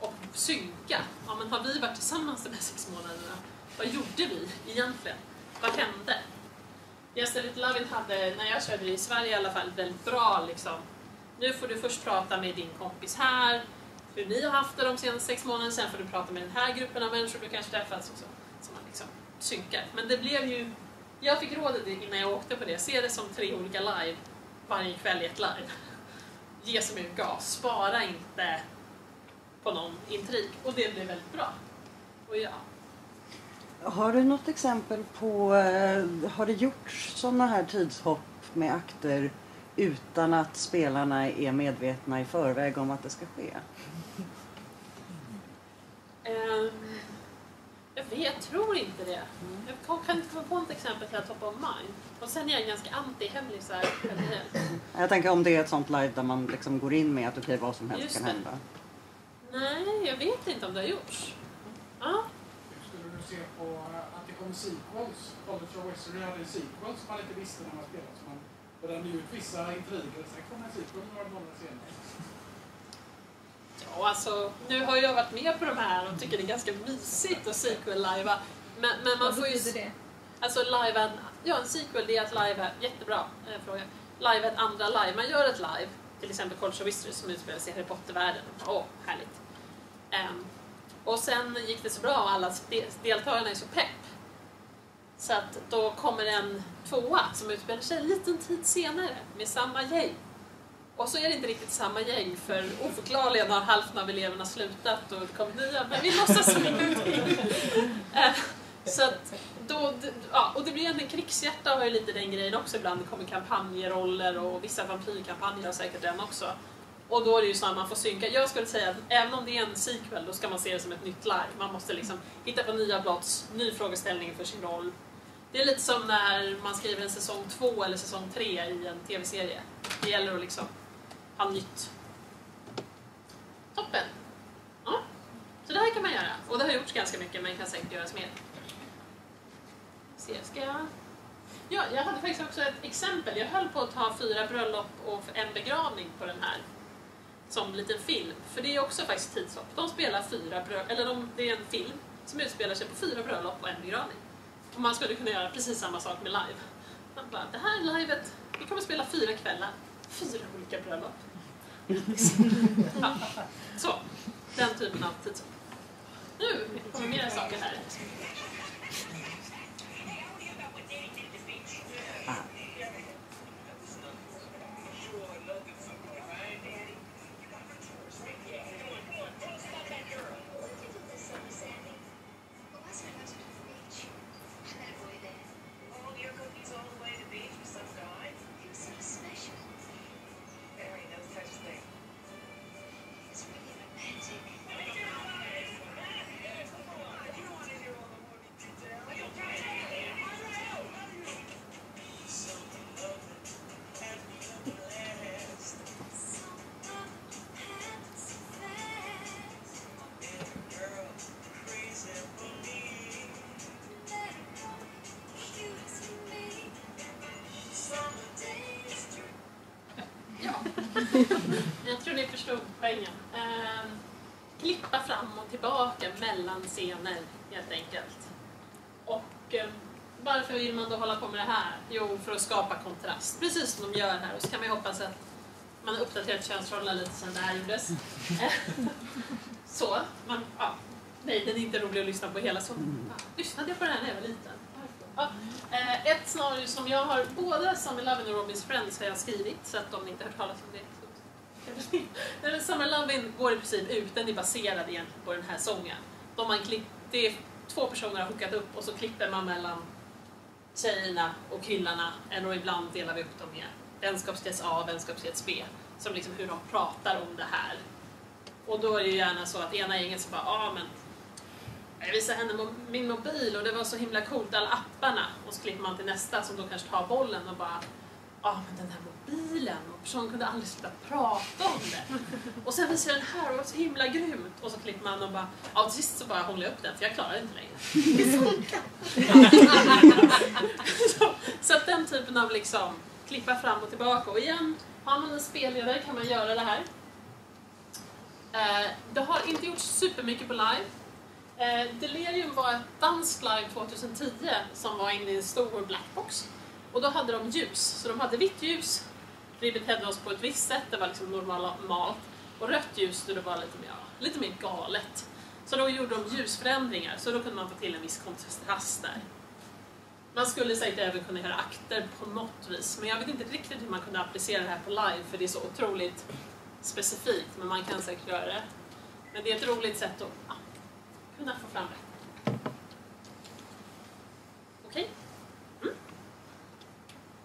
Och synka. Ja, men har vi varit tillsammans de här sex månaderna? vad gjorde vi egentligen? Vad hände? Yesterday Lovin hade, när jag körde i Sverige i alla fall, väldigt bra liksom. Nu får du först prata med din kompis här, hur ni har haft det de senaste sex månaderna, sen får du prata med den här gruppen av människor du kanske träffat. och så. Så man liksom synkar. Men det blev ju, jag fick rådet innan jag åkte på det, se det som tre olika live varje kväll i ett live. Ge så mycket gas, spara inte på någon intrig. Och det blev väldigt bra. Och ja, Har du något exempel på, eh, har det gjorts sådana här tidshopp med akter utan att spelarna är medvetna i förväg om att det ska ske? Ehm, jag vet, jag tror inte det. Jag kan- inte komma på ett exempel till top of mind. Och sen är jag ganska anti-hemlisar generellt. Jag tänker om det är ett sånt live där man liksom går in med att okej vad som helst Just kan det. hända. Nej, jag vet inte om det har gjorts. Ja, Hur skulle du se på att det kommer sequels? College of Wizardry hade en sequel som man inte visste när man spelade. Brände ut vissa intriger. Sen kom en sequel några månader senare. ja, alltså nu har jag varit med på de här och tycker det är ganska mysigt att sequel-lajva. Men, men man Vad får ju... det? Alltså live en, ja en sequel det är att live, jättebra eh, fråga. Live ett andra live. Man gör ett live, till exempel College of Wizardry som utspelar sig i Harry Potter-världen. Åh, härligt. Ehm, och sen gick det så bra och alla de- deltagarna är så pepp. Så att då kommer en tvåa som utspelar sig en liten tid senare med samma gäng. Och så är det inte riktigt samma gäng för oförklarligen har hälften av eleverna slutat och det kommer nya men vi låtsas som ingenting. Eh, Så att då, ja, och det blir en krigshjärta har ju lite den grejen också ibland. Det kommer kampanjeroller och vissa vampyrkampanjer har säkert den också. Och då är det ju så att man får synka. Jag skulle säga att även om det är en sequel då ska man se det som ett nytt larv. Man måste liksom hitta på nya blots, ny frågeställning för sin roll. Det är lite som när man skriver en säsong två eller säsong tre i en tv-serie. Det gäller att liksom ha nytt. Toppen! Ja. Så det här kan man göra. Och det har gjorts ganska mycket men kan säkert göras mer. Se, ska jag... Ja, jag hade faktiskt också ett exempel. Jag höll på att ta fyra bröllop och en begravning på den här. Som liten film. För det är också faktiskt tidshopp. De spelar fyra bröllop, eller de, det är en film som utspelar sig på fyra bröllop och en begravning. Och man skulle kunna göra precis samma sak med live. Man bara, det här livet, vi kommer spela fyra kvällar. Fyra olika bröllop. ja, så, den typen av tidshopp. Nu kommer mer saker här. Scener helt enkelt. Och eh, varför vill man då hålla på med det här? Jo, för att skapa kontrast. Precis som de gör här. Och så kan man ju hoppas att man har uppdaterat könsrollerna lite sedan det här gjordes. Så, man, ja. Nej, den är inte rolig att lyssna på hela så. Ja, lyssnade jag på den här när jag var liten? Ja. Eh, ett scenario som jag har, båda Summer Lovin och Robins Friends har jag skrivit så att de inte har hört talas om det. Summer Lovin går i princip ut, den är baserad egentligen på den här sången. De man klipp, det är två personer har hookat upp och så klipper man mellan tjejerna och killarna eller och ibland delar vi upp dem med vänskapskrets A och vänskapskrets B. Som liksom hur de pratar om det här. Och då är det ju gärna så att ena gänget så bara, ja ah, men jag visade henne min mobil och det var så himla coolt, alla apparna. Och så klipper man till nästa som då kanske tar bollen och bara ah, men den där mobilen och personen kunde aldrig sluta prata om det. Och sen visar jag den här och det var så himla grymt. Och så klipper man och bara, ja till sist så bara håller jag upp den för jag klarar det inte längre. Så, så att den typen av liksom klippa fram och tillbaka. Och igen, har man en spelledare kan man göra det här. Eh, det har inte gjorts supermycket på live. Eh, Delirium var ett danskt live 2010 som var inne i en stor blackbox. Och då hade de ljus, så de hade vitt ljus, vi betedde oss på ett visst sätt, det var liksom normalt. Och rött ljus, då det var lite mer, lite mer galet. Så då gjorde de ljusförändringar, så då kunde man få till en viss kontrast där. Man skulle säkert även kunna göra akter på något vis, men jag vet inte riktigt hur man kunde applicera det här på live, för det är så otroligt specifikt, men man kan säkert göra det. Men det är ett roligt sätt att ja, kunna få fram det. Okej? Okay.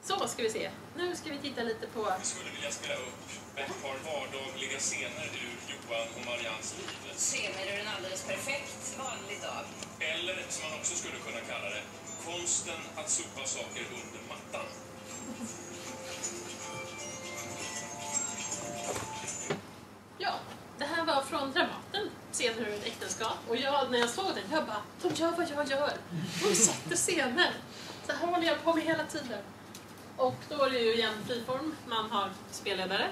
Så ska vi se. Nu ska vi titta lite på... Vi skulle vilja spela upp ett par vardagliga scener ur Johan och Marians liv. Scener ur en alldeles perfekt vanlig dag. Eller, som man också skulle kunna kalla det, konsten att sopa saker under mattan. Ja, det här var från Dramaten, scener ur ett äktenskap. Och jag, när jag såg den, jag bara, de gör vad jag gör. De sätter scener. Så här håller jag på med hela tiden. Och då är det ju igen friform, man har spelledare.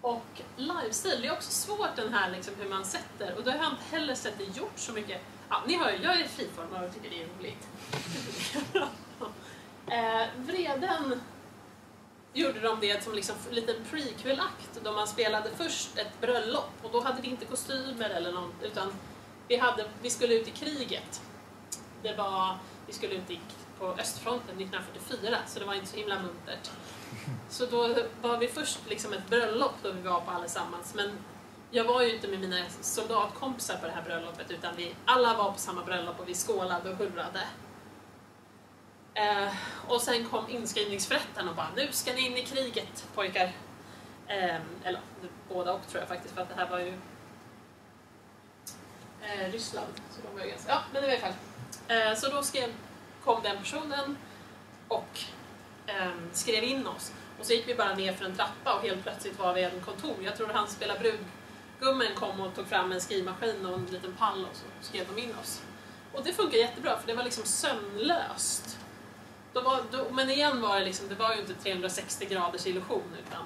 Och livestil, det är också svårt den här liksom, hur man sätter. Och då har jag inte heller sett det gjort så mycket. Ja, ni hör ju, jag är friformare och tycker det är roligt. eh, vreden gjorde de det som liksom en liten prequel-akt då man spelade först ett bröllop och då hade vi inte kostymer eller något utan vi, hade, vi skulle ut i kriget. Det var, vi skulle ut i, på östfronten 1944 så det var inte så himla muntert. Så då var vi först liksom ett bröllop då vi var på allesammans men jag var ju inte med mina soldatkompisar på det här bröllopet utan vi alla var på samma bröllop och vi skålade och hurrade. Eh, och sen kom inskrivningsförrättaren och bara nu ska ni in i kriget pojkar. Eh, eller båda och tror jag faktiskt för att det här var ju eh, Ryssland. Så de var ju ganska, ja men i alla fall. Eh, så då skrev, kom den personen och eh, skrev in oss. Och så gick vi bara ner för en trappa och helt plötsligt var vi i en kontor. Jag tror han spelade brudgummen kom och tog fram en skrivmaskin och en liten pall och så skrev de in oss. Och det funkar jättebra för det var liksom sömlöst. Då var, då, men igen var det liksom, det var ju inte 360 graders illusion utan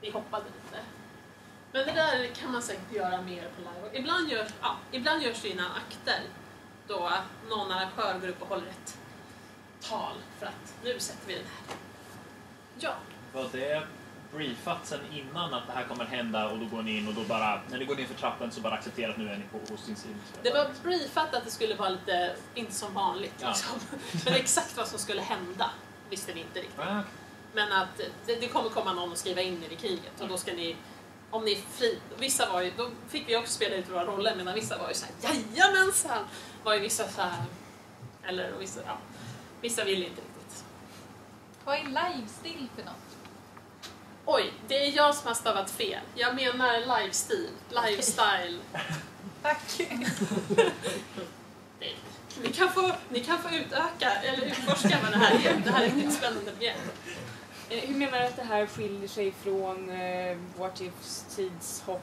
vi hoppade lite. Men det där kan man säkert göra mer på live. Ibland, gör, ja, ibland görs det innan akter då någon arrangör går upp och håller ett tal för att nu sätter vi den här. Ja, Var det briefat sen innan att det här kommer hända och då går ni in och då bara, när ni går ner för trappen så bara acceptera att nu är ni på, hos din sida? det var briefat att det skulle vara lite, inte som vanligt Ja. liksom. Men exakt vad som skulle hända visste vi inte riktigt. Ah, Men att det, det kommer komma någon och skriva in er i kriget och då ska ni om ni fri, vissa var ju, då fick vi också spela ut våra roller medan vissa var ju såhär jajamensan! Var ju vissa såhär, eller vissa, ja, vissa ville inte riktigt. Vad är livestil för något? Oj, det är jag som har stavat fel. Jag menar livestil, lifestyle. Tack! Ni kan, få, ni kan få utöka eller utforska vad det här är. Det här är nytt spännande begrepp. Eh, Hur menar du att det här skiljer sig från eh, What Ifs, tidshopp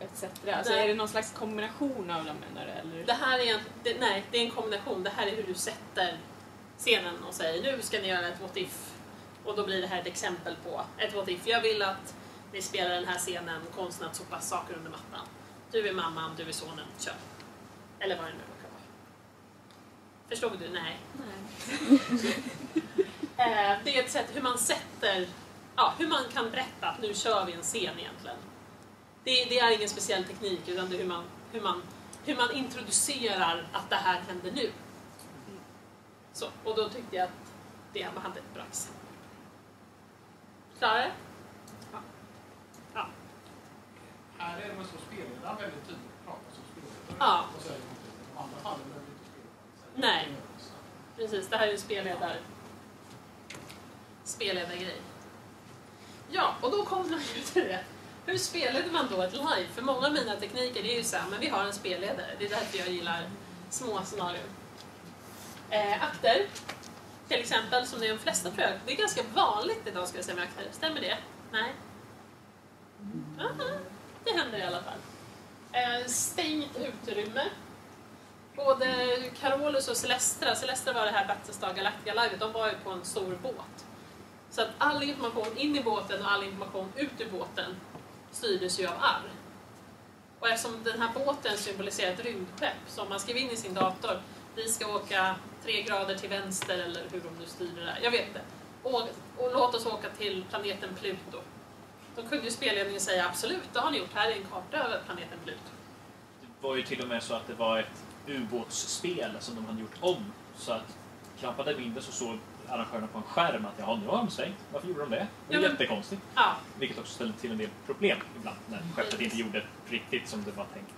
etc? Alltså Nej. är det någon slags kombination av dem menar du? Eller? Det här är en, det, nej, det är en kombination. Det här är hur du sätter scenen och säger nu ska ni göra ett what if. Och då blir det här ett exempel på ett what if. Jag vill att ni spelar den här scenen, konsten att sopa saker under mattan. Du är mamman, du är sonen, kör. Eller vad det nu råkar vara. Förstod du? Nej. Eh, det är ett sätt hur man sätter, ja, hur man kan berätta att nu kör vi en scen egentligen. Det, det är ingen speciell teknik utan det är hur man, hur, man, hur man introducerar att det här händer nu. Så, och då tyckte jag att det hade ett bra exempel. Klarare? Ja. ja. Här är det mest som spelledaren väldigt tydligt pratar som spelledare. Ja. Och säger någonting. De andra fallen inte spelledaren säga. Nej. Precis, det här är ju spelledare. Spelledargrej. Ja, och då kommer man ju till det. Hur spelade man då ett live? För många av mina tekniker det är ju så här, men vi har en spelledare. Det är därför jag gillar små scenarion. Eh, akter, till exempel, som det är de flesta tror jag. Det är ganska vanligt idag ska jag säga med akter. Stämmer det? Nej? Aha, det händer i alla fall. Eh, stängt utrymme. Både Carolus och Celestra, Celestra var det här Battlestar Galactica-livet, de var ju på en stor båt. Så att all information in i båten och all information ut ur båten styrdes ju av arr. Och eftersom den här båten symboliserar ett rymdskepp, så om man skriver in i sin dator vi ska åka tre grader till vänster eller hur de nu styr det där, jag vet inte. Och, och låt oss åka till planeten Pluto. Då kunde ju spelledningen säga absolut, det har ni gjort, här är en karta över planeten Pluto. Det var ju till och med så att det var ett ubåtsspel som de hade gjort om. Så att klappade mindre så såg arrangörerna på en skärm att ja, nu har de svängt. Varför gjorde de det? Det Ja, är men- jättekonstigt. Ja, Vilket också ställde till en del problem ibland när skeppet inte gjorde riktigt som det var tänkt.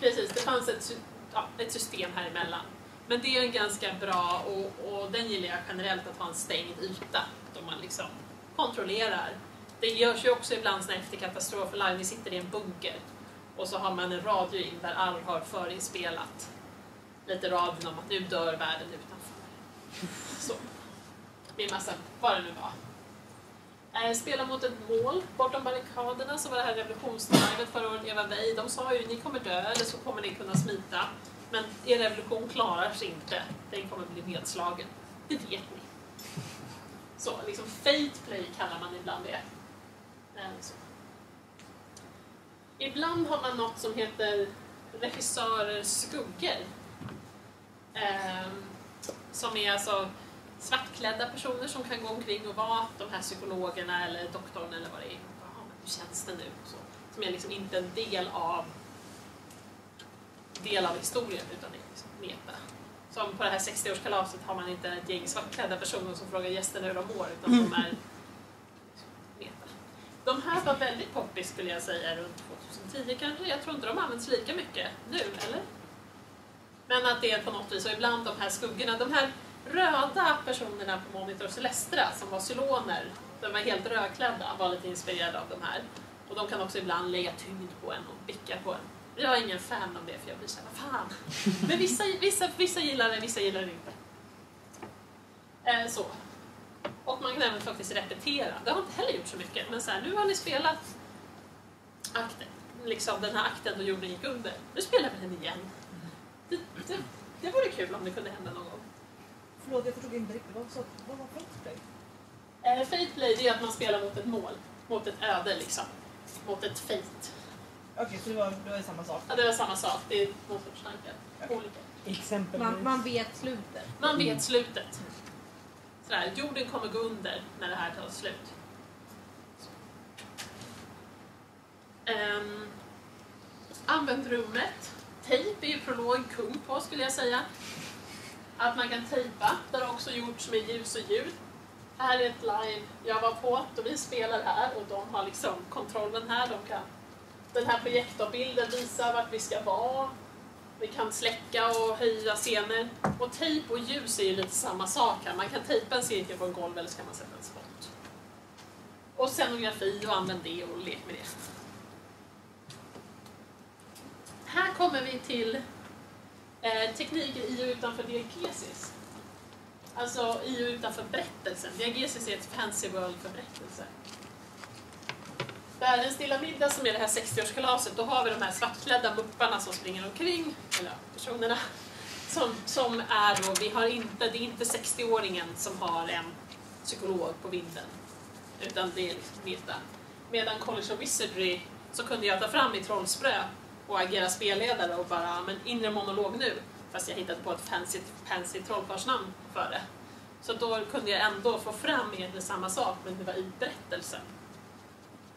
precis. Det fanns ett, ja, ett system här emellan. Men det är en ganska bra, och, och den gillar jag generellt, att ha en stängd yta då man liksom kontrollerar. Det görs ju också ibland sådana efter katastrofer live, vi sitter i en bunker och så har man en radio in där all har förinspelat lite radion om att nu dör världen utanför. Så. Med massa, vad det nu var. Eh, spela mot ett mål bortom barrikaderna så var det här revolutionslivet förra året, Eva Wey, de sa ju ni kommer dö eller så kommer ni kunna smita. Men er revolution klarar sig inte, den kommer bli nedslagen. Det vet ni. Så, liksom fate play kallar man ibland det. Ehm, så. Ibland har man något som heter regissörers skuggor. Ehm, som är alltså svartklädda personer som kan gå omkring och vara de här psykologerna eller doktorn eller vad det är. Ja, hur känns det nu? Så. Som är liksom inte en del av, del av historien utan det är liksom meta. Som på det här 60-årskalaset har man inte ett gäng svartklädda personer som frågar gästerna hur de mår utan de är meta. De här var väldigt poppis skulle jag säga runt 2010 kanske. Jag tror inte de används lika mycket nu, eller? Men att det är på något vis, och ibland de här skuggorna, de här röda personerna på Monitor Celestra som var cyloner, de var helt rödklädda, var lite inspirerade av de här. Och de kan också ibland lägga tyngd på en och bicka på en. Jag är ingen fan av det för jag blir såhär, fan. Men vissa, vissa, vissa gillar det, vissa gillar det inte. Eh, så. Och man kan även faktiskt repetera. Det har inte heller gjort så mycket, men så här, nu har ni spelat akten, liksom den här akten då jorden gick under. Nu spelar vi den igen. Det, det, det vore kul om det kunde hända någon gång. Förlåt, jag förstod inte riktigt. Vad, vad var Fate Play? Eh, fate play det är att man spelar mot ett mål, mot ett öde liksom. Mot ett fate. Okej, så det var, det var samma sak. Ja, det var samma sak, det är någon sorts tankar. Olika. Man, man vet slutet. Man vet slutet. Sådär, jorden kommer gå under när det här tar slut. Um, använd rummet. Tejp är ju prolog kung på skulle jag säga. Att man kan tejpa. Det har också gjorts med ljus och ljud. Här är ett live jag var på då vi spelar här och de har liksom kontrollen här. De kan, den här projektorbilden visar vart vi ska vara. Vi kan släcka och höja scener. Och tejp och ljus är ju lite samma sak här. Man kan tejpa en cirkel på en golv eller så kan man sätta en spot. Och scenografi och använd det och lek med det. Här kommer vi till eh, tekniker i och utanför diagesis. Alltså i och utanför berättelsen. Diagesis är ett fancy world för berättelser. Där en stilla middag som är det här 60-årskalaset, då har vi de här svartklädda mupparna som springer omkring, eller ja, personerna, som, som är då, vi har inte, det är inte 60-åringen som har en psykolog på vinden, utan det är liksom meta. Medan College of Wizardry så kunde jag ta fram mitt trollsprö och agera spelledare och bara, men inre monolog nu, fast jag hittade på ett fancy, fancy trollkarlsnamn för det. Så då kunde jag ändå få fram egentligen samma sak, men det var i berättelsen.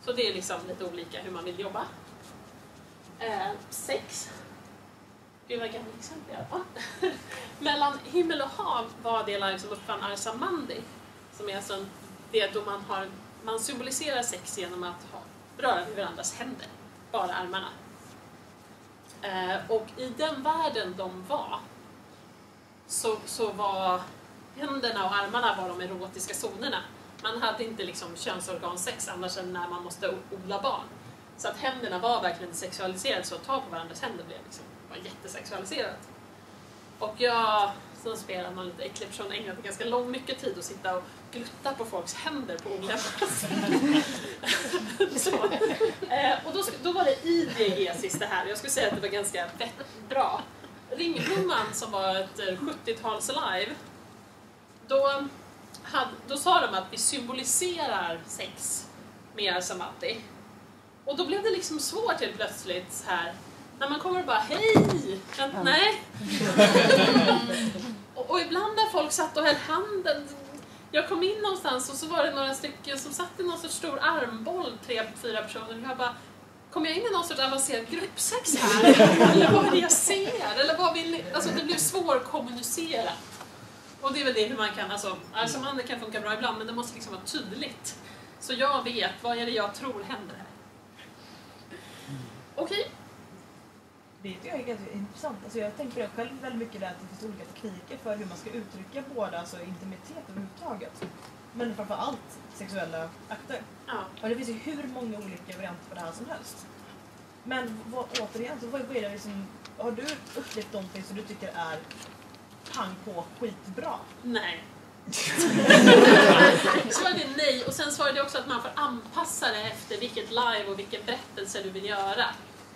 Så det är liksom lite olika hur man vill jobba. Eh, sex. Gud vad gamla exempel jag har. Mellan himmel och hav var det live som uppfann Arsamandi. Som är alltså det då man har, man symboliserar sex genom att ha, röra vid varandras händer. Bara armarna. Eh, och i den världen de var så, så var händerna och armarna var de erotiska zonerna. Man hade inte liksom könsorgansex annars än när man måste odla barn. Så att händerna var verkligen sexualiserade, så att ta på varandras händer blev liksom, var jättesexualiserat. Och jag som spelar man lite äcklig person ägnade ganska lång mycket tid att sitta och glutta på folks händer på olika sätt. Eh, och då, då var det IDG det här, jag skulle säga att det var ganska bra. Ringblomman som var ett eh, 70-tals live, då, hade, då sa de att vi symboliserar sex med Arsamati. Och då blev det liksom svårt helt plötsligt så här. När man kommer och bara hej! Men, Ja. Nej. och, och ibland när folk satt och höll handen. Jag kom in någonstans och så var det några stycken som satt i någon sorts stor armboll, tre, fyra personer. Och jag bara, kommer jag in i någon sorts avancerad gruppsex här? Eller vad är det jag ser? Eller vad vill ni? Alltså det blev svårkommunicerat. Och det är väl det hur man kan, alltså, alltså man kan funka bra ibland men det måste liksom vara tydligt. Så jag vet, vad är det jag tror händer här? Okej, Det tycker jag är ganska intressant. Alltså jag tänker på det själv väldigt mycket där att det finns olika tekniker för hur man ska uttrycka både alltså intimitet överhuvudtaget. Men framför allt sexuella akter. ja. Och det finns ju hur många olika varianter på det här som helst. Men vad, återigen, så vad, vad är det liksom, har du upplevt någonting som du tycker är pang på skitbra? Nej. Svaret är nej och sen svarade jag också att man får anpassa det efter vilket live och vilken berättelse du vill göra.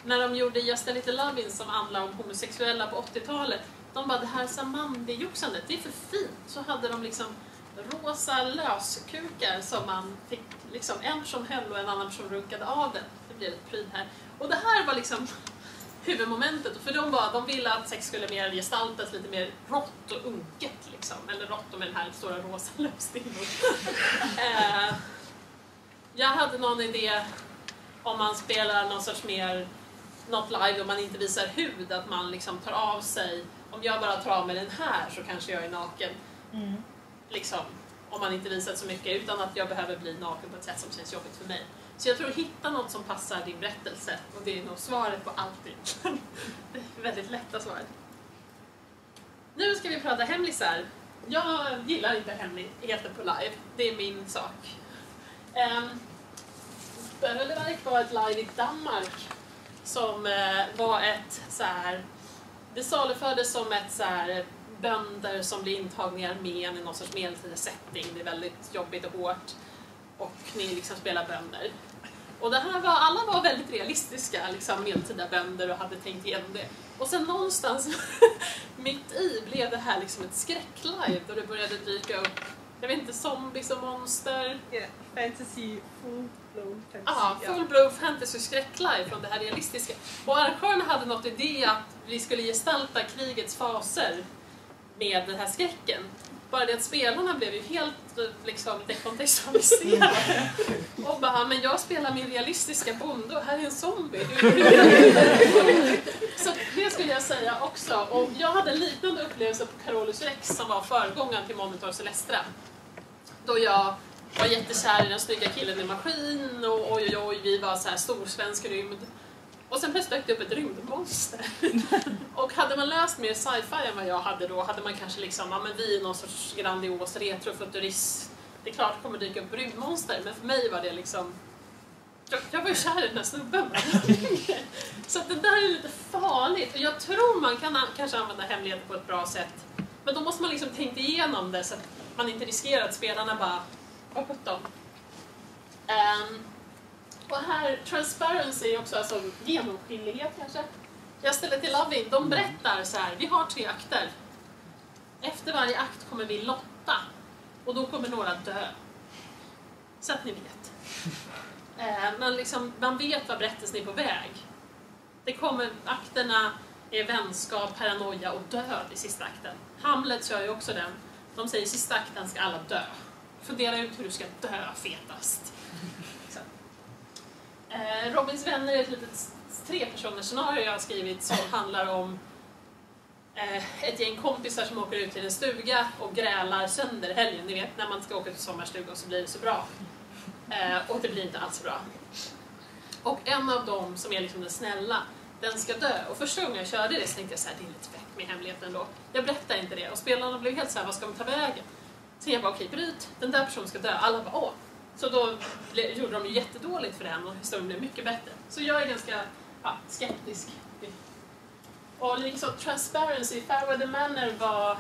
När de gjorde Just a little lovin' som handlar om homosexuella på 80-talet, de bara det här Samandi-joxandet, det är för fint. Så hade de liksom rosa löskukar som man fick, liksom en som höll och en annan som runkade av den. Det blev ett pryd här. Och det här var liksom huvudmomentet. För de, var, de ville att sex skulle mer gestaltas lite mer rått och unket. Liksom. Eller rått och med den här stora rosa lösstimmor. eh, jag hade någon idé om man spelar någon sorts mer något live då man inte visar hud, att man liksom tar av sig. Om jag bara tar av mig den här så kanske jag är naken. Liksom, om man inte visar så mycket utan att jag behöver bli naken på ett sätt som känns jobbigt för mig. Så jag tror hitta något som passar din berättelse och det är nog svaret på allting. det är väldigt lätta svaret. Nu ska vi prata hemlisar. Jag gillar inte hemligheter på live. Det är min sak. Ehm, um, Böleverk var ett live i Danmark som eh, var ett så här. Det salufördes som ett så här bönder som blir intagna i armén i någon sorts medeltida setting. Det är väldigt jobbigt och hårt. Och ni liksom spelar bönder. Och det här var, alla var väldigt realistiska, liksom medeltida bönder och hade tänkt igenom det. Och sen någonstans mitt i blev det här liksom ett skräcklive då det började dyka upp, jag vet inte, zombies och monster. Fantasy, full blown fantasy. Ja, full blow fantasy skräcklive från det här realistiska. Och arrangörerna hade något idé att vi skulle gestalta krigets faser med den här skräcken. Bara det att spelarna blev ju helt eh, liksom, dekontextualiserade. Och bara, men jag spelar min realistiska bonde och här är en zombie. Så det skulle jag säga också. Och jag hade en liknande upplevelse på Carolus Rex som var föregångaren till Monitor Celestra. Då jag var jättekär i den snygga killen i maskin och oj oj oj, vi var så här storsvensk rymd. Och sen plötsligt dök det upp ett rymdmonster. och hade man läst mer sci-fi än vad jag hade då hade man kanske liksom, ja men vi är någon sorts grandios retrofuturist. Det är klart det kommer dyka upp rymdmonster, men för mig var det liksom jag, jag var ju kär i den här snubben. så att det där är lite farligt. Och jag tror man kan an- kanske använda hemligheter på ett bra sätt. Men då måste man liksom tänka igenom det så att man inte riskerar att spelarna bara, vad sjutton. Um, och här, transparency också alltså genomskinlighet kanske. Jag ställer till Lovin, de berättar så här, vi har tre akter. Efter varje akt kommer vi lotta och då kommer några dö. Så att ni vet. Eh, men liksom, man vet vad berättelsen är på väg. Det kommer, akterna är vänskap, paranoia och död i sista akten. Hamlet kör ju också den. De säger sista akten ska alla dö. Fundera ut hur du ska dö fetast. Eh, Robins vänner är ett litet trepersoners scenario jag har skrivit som handlar om eh, ett gäng kompisar som åker ut till en stuga och grälar sönder helgen. Ni vet när man ska åka till sommarstuga och så blir det så bra. Eh, och det blir inte alls bra. Och en av dem som är liksom den snälla, den ska dö. Och första gången jag körde det så tänkte jag så här, det är lite fräckt med hemligheten då. Jag berättar inte det och spelarna blev helt så här, vad ska de ta vägen? Så jag bara, okej bryt, den där personen ska dö. Alla bara, åh. Så då gjorde de ju jättedåligt för den och historien blev mycket bättre. Så jag är ganska ja, skeptisk. Och liksom Transparency, Fairweather Manor var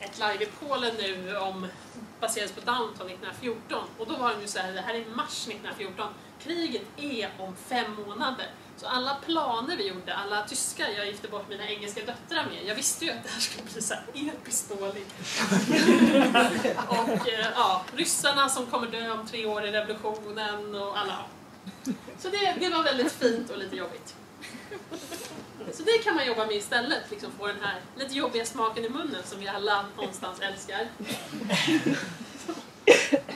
ett live i Polen nu om baseras på Downton 1914 och då var de ju så här, det här är mars 1914, kriget är om fem månader. Så alla planer vi gjorde, alla tyskar jag gifte bort mina engelska döttrar med, jag visste ju att det här skulle bli så här episkt dåligt. och eh, ja, ryssarna som kommer dö om tre år i revolutionen och alla. Så det, det var väldigt fint och lite jobbigt. Så det kan man jobba med istället, liksom få den här lite jobbiga smaken i munnen som vi alla någonstans älskar.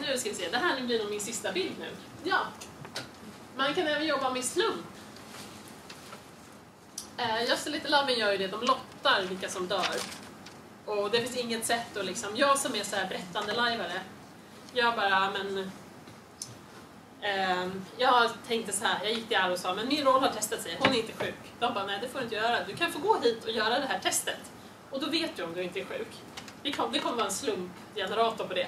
Nu ska vi se, det här blir nog min sista bild nu. Ja, man kan även jobba med slump. Eh, Just a Little Loving gör ju det, de lottar vilka som dör. Och det finns inget sätt att liksom, jag som är så här berättande lajvare, jag bara, men Ehm, jag tänkte så här, jag gick till Arro och sa, men min roll har testat sig, hon är inte sjuk. De bara, nej det får du inte göra, du kan få gå hit och göra det här testet. Och då vet du om du inte är sjuk. Det, kommer, det kommer vara en slumpgenerator på det.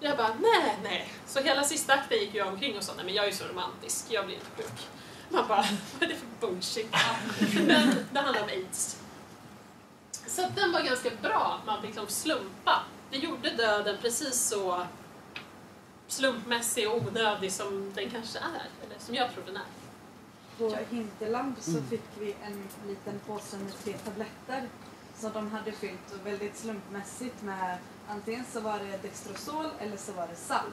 Jag bara, nej, nej. Så hela sista akten gick jag omkring och sa, nej men jag är så romantisk, jag blir inte sjuk. Man bara, vad är det för bullshit? Men det handlar om aids. Så att den var ganska bra, man fick liksom slumpa. Det gjorde döden precis så slumpmässig och onödig som den kanske är, eller som jag tror den är. På Hinterland så Mm. fick vi en liten påse med tre tabletter som de hade fyllt och väldigt slumpmässigt med antingen så var det Dextrosol eller så var det salt.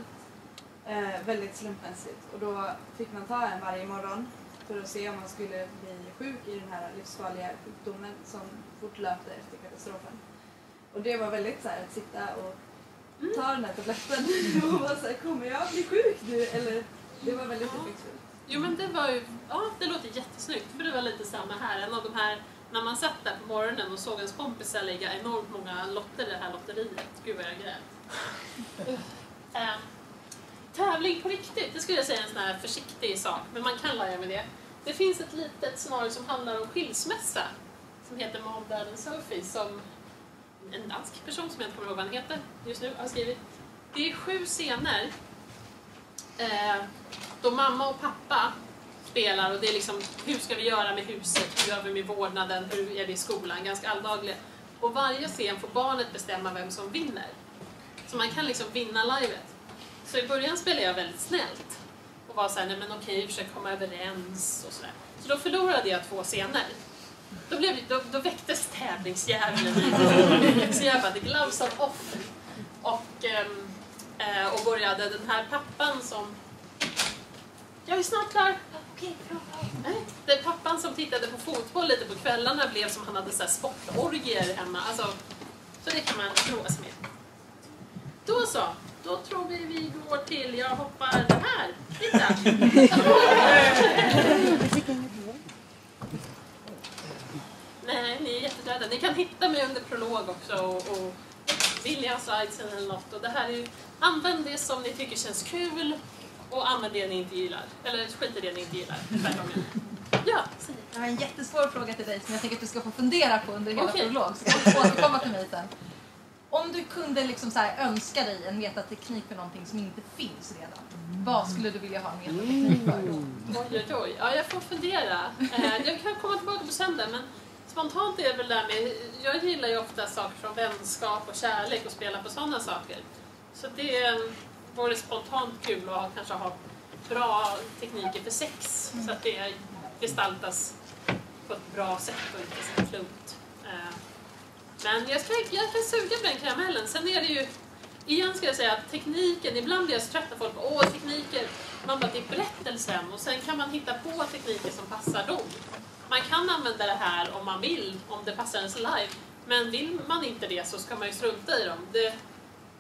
Eh, väldigt slumpmässigt. Och då fick man ta en varje morgon för att se om man skulle bli sjuk i den här livsfarliga sjukdomen som fortlöpte efter katastrofen. Och det var väldigt så här att sitta och ta den här tabletten och vara så här, kommer jag bli sjuk nu? Eller, det var väldigt effektfullt. Jo men det var ju, ja det låter jättesnyggt för det var lite samma här. En av de här, när man satt där på morgonen och såg ens kompisar lägga enormt många lotter i det här lotteriet. Gud vad jag grät. Ehm, tävling på riktigt, det skulle jag säga är en sån här försiktig sak, men man kan lära med det. Det finns ett litet scenario som handlar om skilsmässa som heter Mom, Dad and Sophie som en dansk person som jag inte kommer ihåg vad han heter just nu har skrivit. Det är sju scener eh, då mamma och pappa spelar och det är liksom hur ska vi göra med huset, hur gör vi med vårdnaden, hur är det i skolan, ganska alldagligt. Och varje scen får barnet bestämma vem som vinner. Så man kan liksom vinna livet. Så i början spelade jag väldigt snällt och var såhär, nej men okej, försök komma överens och sådär. Så då förlorade jag två scener. Då, blev, då, då väcktes tävlingsdjävulen i. Så jag bara, the gloves are off. Och, ehm, eh, och började den här pappan som... Jag är snart klar. Okej, bra. Är pappan som tittade på fotboll lite på kvällarna blev som han hade så här sportorgier hemma. Alltså, så det kan man roa sig med. Då så, då tror vi vi går till, jag hoppar här. Titta! Nej, ni är jättedöda. Ni kan hitta mig under prolog också och, och William Sidesen eller något. Och det här är använd det som ni tycker känns kul och använd det ni inte gillar. Eller skit i det ni inte gillar. Ja. Jag har en jättesvår fråga till dig som jag tänker att du ska få fundera på under hela Okej. prolog. Så kan vi återkomma till mig sen. Om du kunde liksom så här önska dig en metateknik för någonting som inte finns redan. Vad skulle du vilja ha en metateknik för då? Oj, oj, oj. Ja, jag får fundera. Eh, jag kan komma tillbaka på söndag, men spontant är det väl där med... Jag gillar ju ofta saker från vänskap och kärlek och spela på sådana saker. Så det vore spontant kul att kanske ha bra tekniker för sex så att det gestaltas på ett bra sätt och inte så plumpt. Eh, men jag, ska, jag ska suga på den karamellen. Sen är det ju Igen ska jag säga att tekniken, ibland blir jag så trött när folk bara, åh tekniker, man bara det är berättelsen och sen kan man hitta på tekniker som passar dem. Man kan använda det här om man vill, om det passar ens live, men vill man inte det så ska man ju strunta i dem. Det,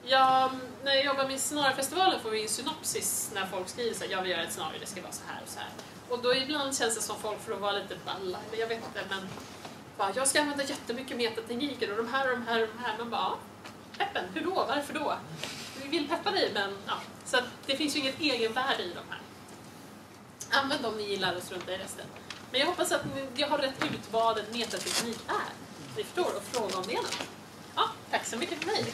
jag, när jag jobbar med scenariefestivalen får vi en synopsis när folk skriver så här, jag vill göra ett scenario, det ska vara så här och så här. Och då ibland känns det som folk får vara lite balla, eller jag vet inte, men bara, jag ska använda jättemycket metatekniker och de här och de här och de här, Man bara, ja, peppen, hur då, varför då? Vi vill peppa dig, men ja, så att det finns ju inget egenvärde i de här. Använd dem ni gillar och strunta i resten. Men jag hoppas att ni, jag har rätt ut vad en metateknik är. Ni förstår och fråga om det är något. Ja, tack så mycket för mig.